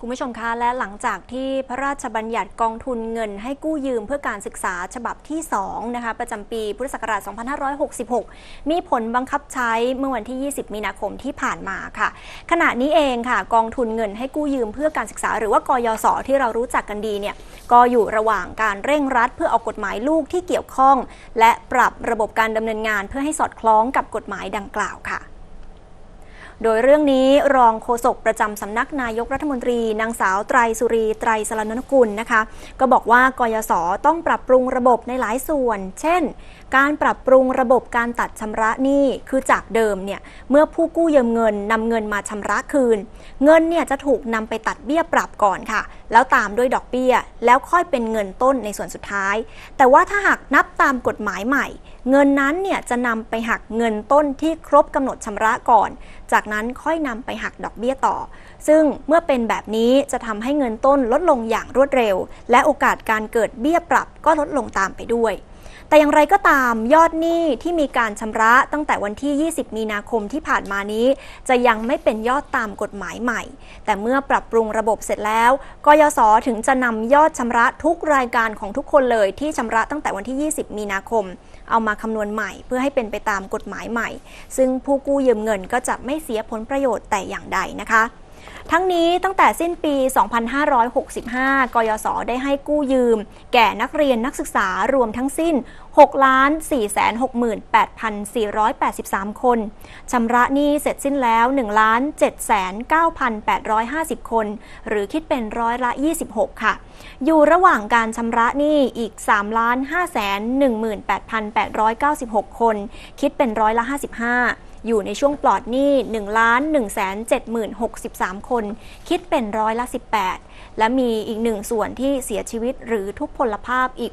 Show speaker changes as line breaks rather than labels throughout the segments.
คุณผู้ชมคะและหลังจากที่พระราชบัญญัติกองทุนเงินให้กู้ยืมเพื่อการศึกษาฉบับที่2นะคะประจำปีพุทธศักราช 2566 มีผลบังคับใช้เมื่อวันที่ 20 มีนาคมที่ผ่านมาค่ะ ขณะนี้เองค่ะ กองทุนเงินให้กู้ยืมเพื่อการศึกษา หรือว่ากยศที่เรารู้จักกันดีเนี่ยก็อยู่ระหว่างการเร่งรัดเพื่อออกกฎหมายลูกที่เกี่ยวข้อง และปรับระบบการดำเนินงานเพื่อให้สอดคล้องกับกฎหมายดังกล่าวค่ะ โดยเรื่องนี้รองโฆษกประจำสำนักนายกรัฐมนตรี นางสาวไตรสุรีไตรสรนกุลนะคะ ก็บอกว่ากยศต้องปรับปรุงระบบในหลายส่วน เช่น การปรับปรุงระบบการตัดชำระหนี้คือจากเดิมเนี่ยเมื่อผู้กู้ยืมเงินนำเงินมาชำระคืน เงินเนี่ยจะถูกนำไปตัดเบี้ยปรับก่อนค่ะ แล้วตามด้วยดอกเบี้ย แล้วค่อยเป็นเงินต้นในส่วนสุดท้าย แต่ว่าถ้าหากนับตามกฎหมายใหม่ เงินนั้นเนี่ยจะนำไปหักเงินต้นที่ครบกำหนดชำระก่อน จากนั้นค่อยนำไปหักดอกเบี้ยต่อ ซึ่งเมื่อเป็นแบบนี้จะทำให้เงินต้นลดลงอย่างรวดเร็ว และโอกาสการเกิดเบี้ยปรับก็ลดลงตามไปด้วย แต่อย่างไรก็ตามยอดหนี้ที่มีการชำระตั้งแต่วันที่ 20 มีนาคมที่ผ่านมานี้ จะยังไม่เป็นยอดตามกฎหมายใหม่ แต่เมื่อปรับปรุงระบบเสร็จแล้วกยศถึงจะนำยอดชำระทุกรายการของทุกคนเลยที่ชำระตั้งแต่วันที่ 20 มีนาคม เอามาคำนวณใหม่ เพื่อให้เป็นไปตามกฎหมายใหม่ ซึ่งผู้กู้ยืมเงินก็จะไม่เสียผลประโยชน์แต่อย่างใดนะคะ ทั้งนี้ตั้งแต่สิ้นปี 2565 กยศได้ให้กู้ยืม แก่นักเรียนนักศึกษารวมทั้งสิ้น 6 468,483 คนชำระหนี้เสร็จสิ้นแล้ว 1 7,9,850 คน หรือคิดเป็นร้อยละ 26 ค่ะ อยู่ระหว่างการชำระหนี้อีก 3 5 18,896 คน คิดเป็นร้อยละ 55 อยู่ในช่วงปลอดหนี้1ล้าน1 7 0 63 คน คิดเป็นร้อยละ 18 และมีอีกหนึ่งส่วนที่เสียชีวิตหรือทุกพลภาพอีก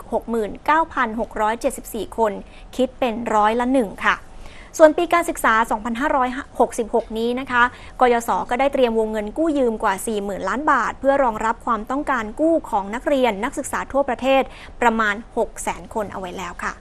69,674 คน คิดเป็นร้อยละ 1 ค่ะส่วนปีการศึกษา 2566 นี้นะคะ กยศ ก็ได้เตรียมวงเงินกู้ยืมกว่า 40,000 ล้านบาท เพื่อรองรับความต้องการกู้ของนักเรียนนักศึกษาทั่วประเทศประมาณ 600,000 คนเอาไว้แล้วค่ะ